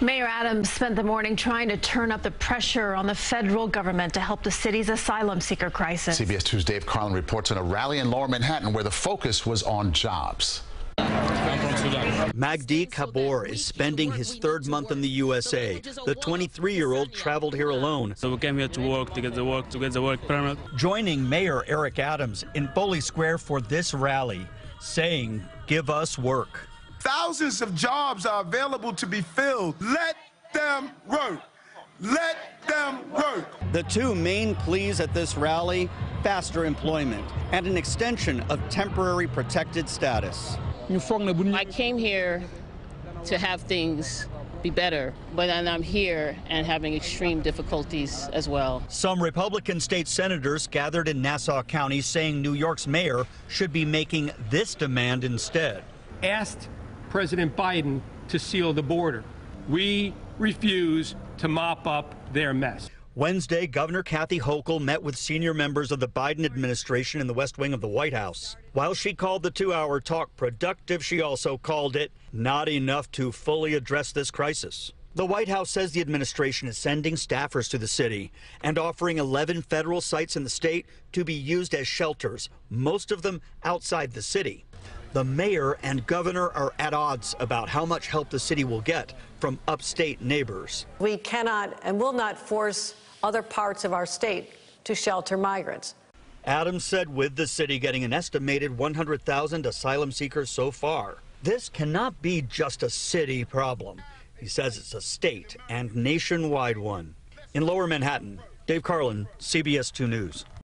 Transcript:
Mayor Adams spent the morning trying to turn up the pressure on the federal government to help the city's asylum seeker crisis. CBS 2's Dave Carlin reports on a rally in lower Manhattan where the focus was on jobs. Magdi Kabor is spending his third month in the USA. The 23-year-old traveled here alone. So we came here to work, to get the work, to get the work permit. Joining Mayor Eric Adams in Foley Square for this rally, saying, give us work. Thousands of jobs are available to be filled. Let them work. Let them work. The two main pleas at this rally, faster employment and an extension of temporary protected status. I came here to have things be better, but then I'm here and having extreme difficulties as well. Some Republican state senators gathered in Nassau County saying New York's mayor should be making this demand instead. Asked President Biden to seal the border. We refuse to mop up their mess. Wednesday, Governor Kathy Hochul met with senior members of the Biden administration in the West Wing of the White House. While she called the two hour talk productive, she also called it not enough to fully address this crisis. The White House says the administration is sending staffers to the city and offering 11 federal sites in the state to be used as shelters, most of them outside the city. The mayor and governor are at odds about how much help the city will get from upstate neighbors. We cannot and will not force other parts of our state to shelter migrants. Adams said with the city getting an estimated 100,000 asylum seekers so far, this cannot be just a city problem. He says it's a state and nationwide one. In lower Manhattan, Dave Carlin, CBS 2 News.